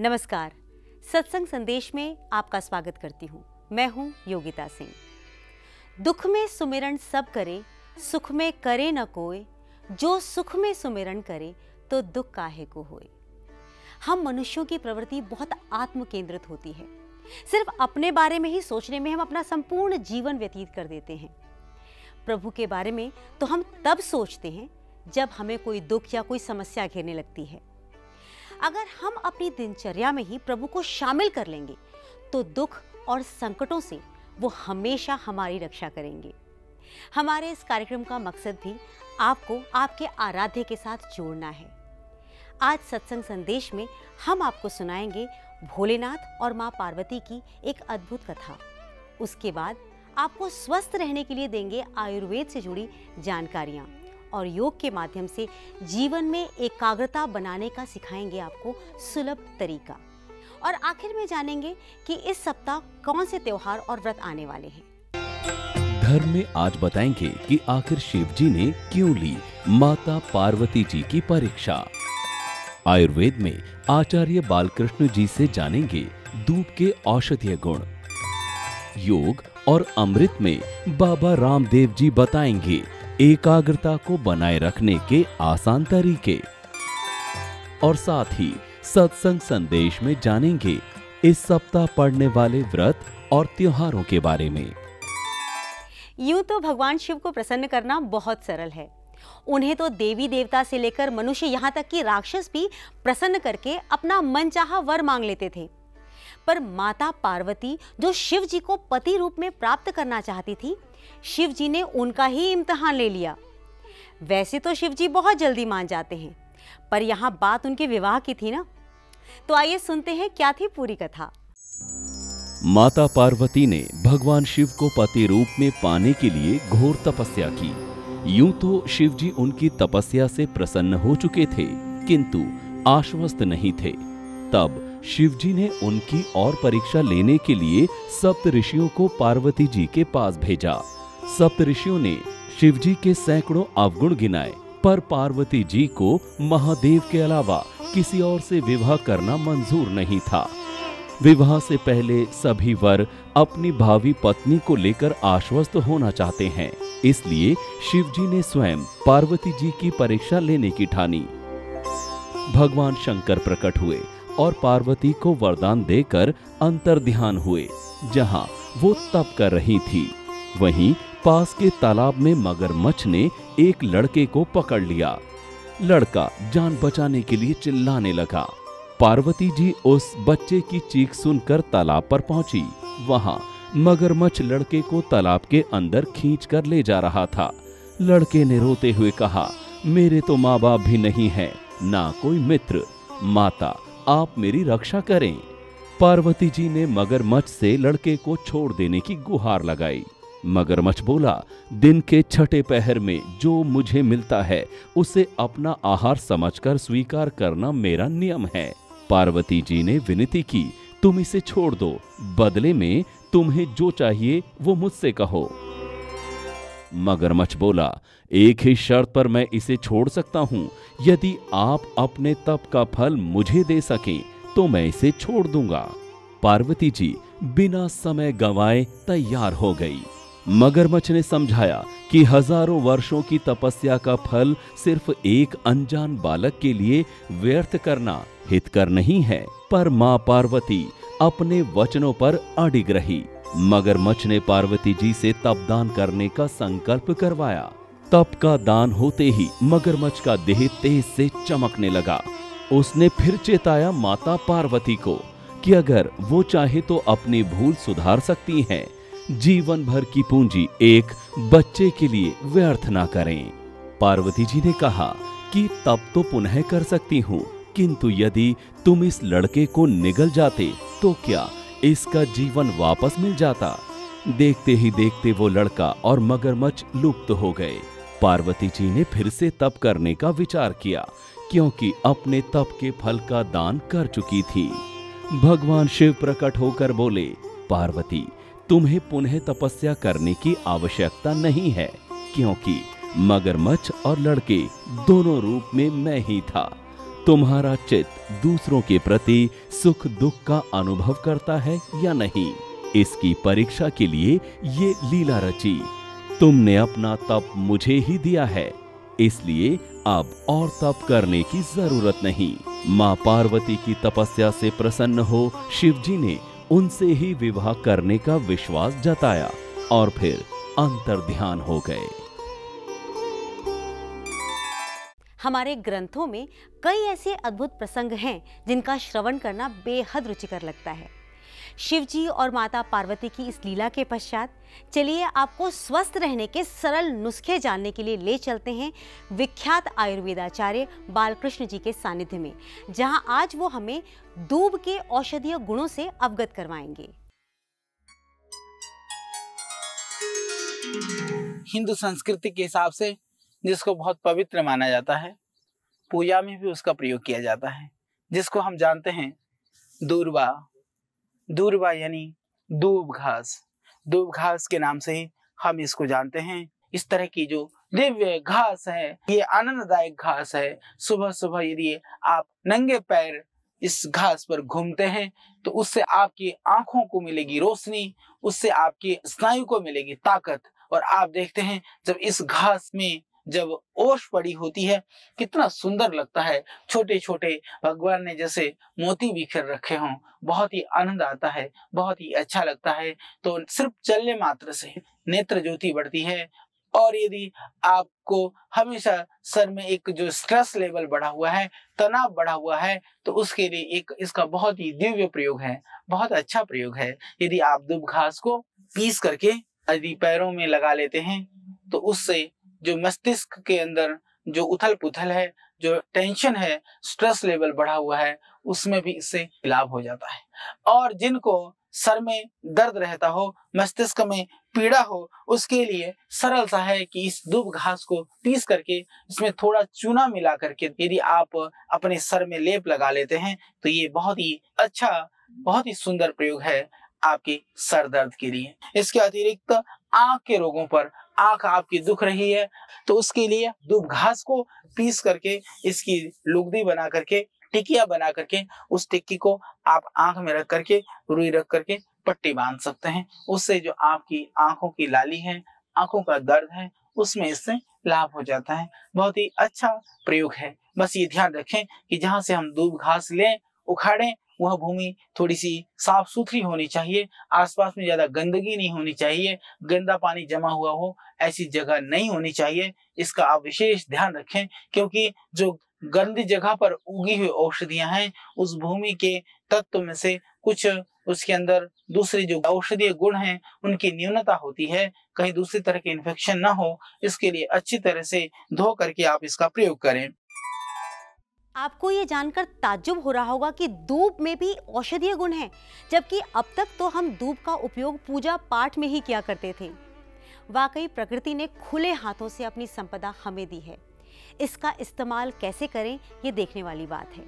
नमस्कार। सत्संग संदेश में आपका स्वागत करती हूँ। मैं हूँ योगिता सिंह। दुख में सुमिरन सब करे, सुख में करे न कोई जो सुख में सुमिरन करे तो दुख काहे को होए? हम मनुष्यों की प्रवृत्ति बहुत आत्म केंद्रित होती है। सिर्फ़ अपने बारे में ही सोचने में हम अपना संपूर्ण जीवन व्यतीत कर देते हैं। प्रभु के बारे में तो हम तब सोचते हैं जब हमें कोई दुख या कोई समस्या घेरने लगती है। अगर हम अपनी दिनचर्या में ही प्रभु को शामिल कर लेंगे तो दुख और संकटों से वो हमेशा हमारी रक्षा करेंगे। हमारे इस कार्यक्रम का मकसद भी आपको आपके आराध्य के साथ जोड़ना है। आज सत्संग संदेश में हम आपको सुनाएँगे भोलेनाथ और माँ पार्वती की एक अद्भुत कथा। उसके बाद आपको स्वस्थ रहने के लिए देंगे आयुर्वेद से जुड़ी जानकारियाँ। और योग के माध्यम से जीवन में एकाग्रता बनाने का सिखाएँगे आपको सुलभ तरीका। और आखिर में जानेंगे कि इस सप्ताह कौन से त्योहार और व्रत आने वाले हैं। धर्म में आज बताएँगे कि आखिर शिव जी ने क्यों ली माता पार्वती जी की परीक्षा। आयुर्वेद में आचार्य बालकृष्ण जी से जानेंगे दूध के औषधीय गुण। योग और अमृत में बाबा रामदेव जी बताएँगे एकाग्रता को बनाए रखने के आसान तरीके। और साथ ही सत्संग संदेश में जानेंगे इस सप्ताह पढ़ने वाले व्रत और त्योहारों के बारे में। यूँ तो भगवान शिव को प्रसन्न करना बहुत सरल है। उन्हें तो देवी देवता से लेकर मनुष्य यहाँ तक कि राक्षस भी प्रसन्न करके अपना मनचाहा वर मांग लेते थे। पर माता पार्वती जो शिव जी को पति रूप में प्राप्त करना चाहती थी शिव जी ने उनका ही इम्तहान ले लिया। वैसे तो शिव जी बहुत जल्दी मान जाते हैं, पर यहाँ बात उनके विवाह की थी ना? तो आइए सुनते हैं क्या थी पूरी कथा। माता पार्वती ने भगवान शिव को पति रूप में पाने के लिए घोर तपस्या की। यूँ तो शिव जी उनकी तपस्या से प्रसन्न हो चुके थे, किंतु आश्वस्त नहीं थे। तब शिव जी ने उनकी और परीक्षा लेने के लिए सप्त ऋषियों को पार्वती जी के पास भेजा। सप्त ऋषियों ने शिव जी के सैकड़ों अवगुण गिनाए, पर पार्वती जी को महादेव के अलावा किसी और से विवाह करना मंजूर नहीं था। विवाह से पहले सभी वर अपनी भावी पत्नी को लेकर आश्वस्त होना चाहते हैं, इसलिए शिव जी ने स्वयं पार्वती जी की परीक्षा लेने की ठानी। भगवान शंकर प्रकट हुए और पार्वती को वरदान देकर अंतर ध्यान हुए, जहाँ वो तप कर रही थी। वहीं पास के तालाब में मगरमच्छ ने एक लड़के को पकड़ लिया। लड़का जान बचाने के लिए चिल्लाने लगा। पार्वती जी उस बच्चे की चीख सुनकर तालाब पर पहुँची। वहाँ मगरमच्छ लड़के को तालाब के अंदर खींच कर ले जा रहा था। लड़के ने रोते हुए कहा, मेरे तो माँ बाप भी नहीं है, ना कोई मित्र। माता, आप मेरी रक्षा करें। पार्वती जी ने मगरमच्छ से लड़के को छोड़ देने की गुहार लगाई। मगरमच्छ बोला, दिन के छठे पहर में जो मुझे मिलता है, उसे अपना आहार समझकर स्वीकार करना मेरा नियम है। पार्वती जी ने विनती की, तुम इसे छोड़ दो, बदले में तुम्हें जो चाहिए वो मुझसे कहो। मगरमच्छ बोला, एक ही शर्त पर मैं इसे छोड़ सकता हूँ। यदि आप अपने तप का फल मुझे दे सकें तो मैं इसे छोड़ दूँगा। पार्वती जी बिना समय गंवाए तैयार हो गई। मगरमच्छ ने समझाया कि हज़ारों वर्षों की तपस्या का फल सिर्फ़ एक अनजान बालक के लिए व्यर्थ करना हितकर नहीं है, पर माँ पार्वती अपने वचनों पर अडिग रही। मगरमच्छ ने पार्वती जी से तप दान करने का संकल्प करवाया। तप का दान होते ही मगरमच्छ का देह तेज से चमकने लगा। उसने फिर चेताया माता पार्वती को कि अगर वो चाहे तो अपनी भूल सुधार सकती हैं। जीवन भर की पूंजी एक बच्चे के लिए व्यर्थ ना करें। पार्वती जी ने कहा कि तब तो पुनः कर सकती हूँ, किंतु यदि तुम इस लड़के को निगल जाते तो क्या इसका जीवन वापस मिल जाता? देखते ही देखते वो लड़का और मगरमच्छ लुप्त हो गए। पार्वती जी ने फिर से तप करने का विचार किया, क्योंकि अपने तप के फल का दान कर चुकी थी। भगवान शिव प्रकट होकर बोले, पार्वती तुम्हें पुनः तपस्या करने की आवश्यकता नहीं है, क्योंकि मगरमच्छ और लड़के दोनों रूप में मैं ही था। तुम्हारा चित्त दूसरों के प्रति सुख दुख का अनुभव करता है या नहीं? इसकी परीक्षा के लिए ये लीला रची, तुमने अपना तप मुझे ही दिया है, इसलिए अब और तप करने की ज़रूरत नहीं। माँ पार्वती की तपस्या से प्रसन्न हो शिवजी ने उनसे ही विवाह करने का विश्वास जताया और फिर अंतर ध्यान हो गए। हमारे ग्रंथों में कई ऐसे अद्भुत प्रसंग हैं जिनका श्रवण करना बेहद रुचिकर लगता है। शिवजी और माता पार्वती की इस लीला के पश्चात, चलिए आपको स्वस्थ रहने के सरल नुस्खे जानने के लिए ले चलते हैं विख्यात आयुर्वेदाचार्य बालकृष्ण जी के सानिध्य में, जहाँ आज वो हमें दूब के औषधीय गुणों से अवगत करवाएँगे। हिंदू संस्कृति के हिसाब से जिसको बहुत पवित्र माना जाता है, पूजा में भी उसका प्रयोग किया जाता है, जिसको हम जानते हैं दूरबा दूरबा यानी दूब घास। दूब घास के नाम से हम इसको जानते हैं। इस तरह की जो दिव्य घास है, ये आनंददायक घास है। सुबह सुबह यदि आप नंगे पैर इस घास पर घूमते हैं तो उससे आपकी आँखों को मिलेगी रोशनी, उससे आपकी स्नायु को मिलेगी ताकत। और आप देखते हैं, जब इस घास में जब ओश पड़ी होती है, कितना सुंदर लगता है। छोटे छोटे भगवान ने जैसे मोती बिखर रखे हों, बहुत ही आनंद आता है, बहुत ही अच्छा लगता है। तो सिर्फ़ चलने मात्र से नेत्र ज्योति बढ़ती है और यदि आपको हमेशा सर में एक जो स्ट्रेस लेवल बढ़ा हुआ है, तनाव बढ़ा हुआ है तो उसके लिए एक इसका बहुत ही दिव्य प्रयोग है, बहुत अच्छा प्रयोग है। यदि आप दुब घास को पीस करके यदि पैरों में लगा लेते हैं तो उससे जो मस्तिष्क के अंदर जो उथल पुथल है, जो टेंशन है, स्ट्रेस लेवल बढ़ा हुआ है, उसमें भी इससे लाभ हो जाता है। और जिनको सर में दर्द रहता हो, मस्तिष्क में पीड़ा हो, उसके लिए सरल सा है कि इस दुब घास को पीस करके इसमें थोड़ा चूना मिला करके यदि आप अपने सर में लेप लगा लेते हैं तो ये बहुत ही अच्छा बहुत ही सुंदर प्रयोग है आपके सर दर्द के लिए। इसके अतिरिक्त आँख के रोगों पर आँख आपकी दुख रही है तो उसके लिए दुब घास को पीस करके, इसकी लुगदी बना करके, टिकिया बना करके, उस टिक्की को आप आँख में रख करके, रुई रख करके पट्टी बाँध सकते हैं। उससे जो आपकी आँखों की लाली है, आँखों का दर्द है, उसमें इससे लाभ हो जाता है। बहुत ही अच्छा प्रयोग है। बस ये ध्यान रखें कि जहाँ से हम दूब घास लें, उखाड़ें वह भूमि थोड़ी सी साफ़ सुथरी होनी चाहिए, आसपास में ज़्यादा गंदगी नहीं होनी चाहिए, गंदा पानी जमा हुआ हो, ऐसी जगह नहीं होनी चाहिए। इसका आप विशेष ध्यान रखें, क्योंकि जो गंदी जगह पर उगी हुई औषधियाँ हैं, उस भूमि के तत्व में से कुछ उसके अंदर दूसरे जो औषधीय गुण हैं, उनकी न्यूनता होती है। कहीं दूसरी तरह के इन्फेक्शन ना हो, इसके लिए अच्छी तरह से धो करके आप इसका प्रयोग करें। आपको ये जानकर ताज्जुब हो रहा होगा कि दूब में भी औषधीय गुण हैं, जबकि अब तक तो हम दूब का उपयोग पूजा पाठ में ही किया करते थे। वाकई प्रकृति ने खुले हाथों से अपनी संपदा हमें दी है। इसका इस्तेमाल कैसे करें, ये देखने वाली बात है।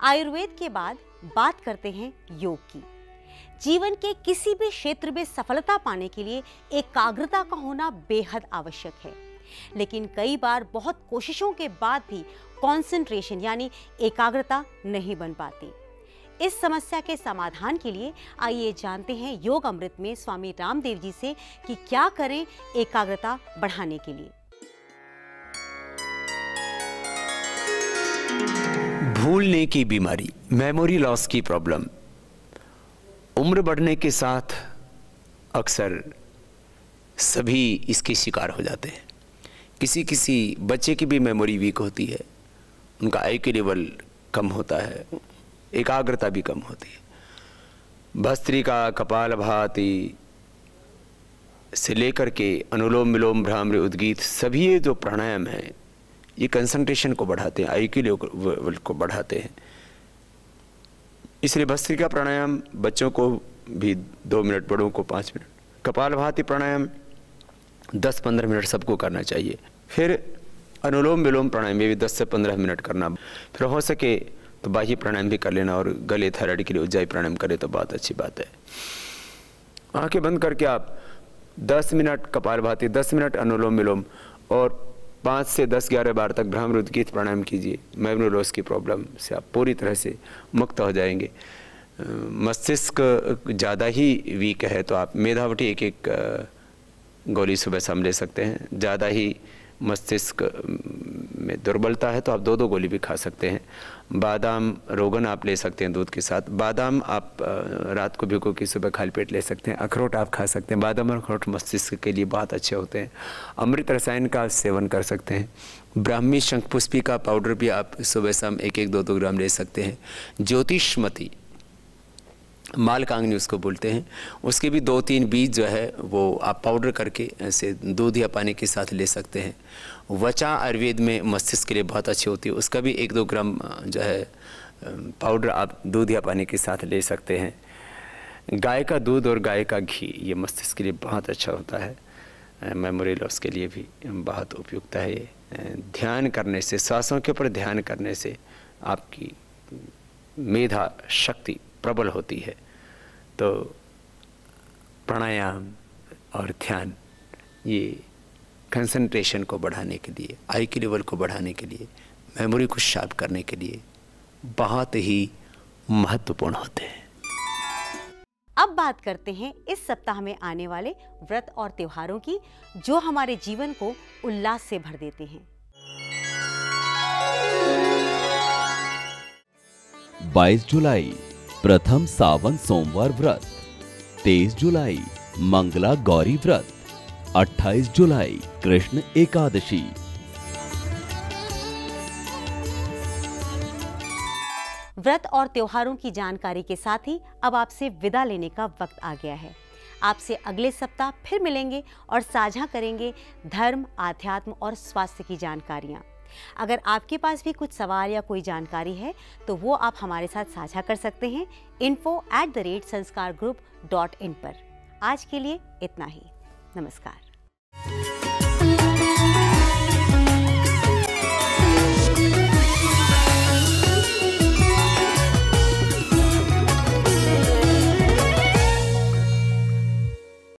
आयुर्वेद के बाद बात करते हैं योग की। जीवन के किसी भी क्षेत्र में सफलता पाने के लिए एकाग्रता का होना बेहद आवश्यक है। लेकिन कई बार बहुत कोशिशों के बाद भी कंसंट्रेशन यानी एकाग्रता नहीं बन पाती। इस समस्या के समाधान के लिए आइए जानते हैं योग अमृत में स्वामी रामदेव जी से कि क्या करें एकाग्रता बढ़ाने के लिए। भूलने की बीमारी मेमोरी लॉस की प्रॉब्लम उम्र बढ़ने के साथ अक्सर सभी इसके शिकार हो जाते हैं। किसी किसी बच्चे की भी मेमोरी वीक होती है। उनका आई क्यू लेवल कम होता है, एकाग्रता भी कम होती है। भस्त्रिका कपाल भाती से लेकर के अनुलोम विलोम भ्राम्र उद्गीत सभी ये जो प्राणायाम हैं, ये कंसंट्रेशन को बढ़ाते हैं, आई क्यू लेवल को बढ़ाते हैं। इसलिए भस्त्रिका प्राणायाम बच्चों को भी दो मिनट, बड़ों को पाँच मिनट, कपाल भाती प्राणायाम दस पंद्रह मिनट सबको करना चाहिए। फिर अनुलोम विलोम प्राणायाम, ये भी दस से पंद्रह मिनट करना। फिर हो सके तो बाह्य प्राणायाम भी कर लेना और गले थायराइड के लिए उज्जाई प्राणायाम करें तो बहुत अच्छी बात है। आँखें बंद करके आप 10 मिनट कपाल भाती 10 मिनट अनुलोम विलोम और पाँच से दस ग्यारह बार तक ब्रह्मरुद्र गीत प्राणायाम कीजिए। मैग्नोलोस की प्रॉब्लम से आप पूरी तरह से मुक्त हो जाएँगे। मस्तिष्क ज़्यादा ही वीक है तो आप मेधावटी एक एक गोली सुबह शाम ले सकते हैं। ज़्यादा ही मस्तिष्क में दुर्बलता है तो आप दो दो गोली भी खा सकते हैं। बादाम रोगन आप ले सकते हैं दूध के साथ। बादाम आप रात को भिगो के सुबह खाली पेट ले सकते हैं। अखरोट आप खा सकते हैं। बादाम और अखरोट मस्तिष्क के लिए बहुत अच्छे होते हैं। अमृत रसायन का सेवन कर सकते हैं। ब्राह्मी शंखपुष्पी का पाउडर भी आप सुबह शाम एक एक दो दो ग्राम ले सकते हैं। ज्योतिषमती माल कांगनी उसको बोलते हैं। उसके भी दो तीन बीज जो है, वो आप पाउडर करके ऐसे दूध या पानी के साथ ले सकते हैं। वचा आयुर्वेद में मस्तिष्क के लिए बहुत अच्छी होती है। उसका भी एक दो ग्राम जो है पाउडर आप दूध या पानी के साथ ले सकते हैं। गाय का दूध और गाय का घी, ये मस्तिष्क के लिए बहुत अच्छा होता है। मेमोरी लॉस के लिए भी बहुत उपयुक्त है ये। ध्यान करने से श्वासों के ऊपर ध्यान करने से आपकी मेधा शक्ति प्रबल होती है। तो प्राणायाम और ध्यान ये कंसंट्रेशन को बढ़ाने के लिए आई के लेवल को बढ़ाने के लिए मेमोरी को शार्प करने के लिए बहुत ही महत्वपूर्ण होते हैं। अब बात करते हैं इस सप्ताह में आने वाले व्रत और त्योहारों की जो हमारे जीवन को उल्लास से भर देते हैं। 22 जुलाई प्रथम सावन सोमवार व्रत 23 जुलाई मंगला गौरी व्रत 28 जुलाई कृष्ण एकादशी। व्रत और त्योहारों की जानकारी के साथ ही अब आपसे विदा लेने का वक्त आ गया है। आपसे अगले सप्ताह फिर मिलेंगे और साझा करेंगे धर्म, आध्यात्म और स्वास्थ्य की जानकारियाँ। अगर आपके पास भी कुछ सवाल या कोई जानकारी है तो वो आप हमारे साथ साझा कर सकते हैं info at the rate Sanskar group dot in पर। आज के लिए इतना ही। नमस्कार।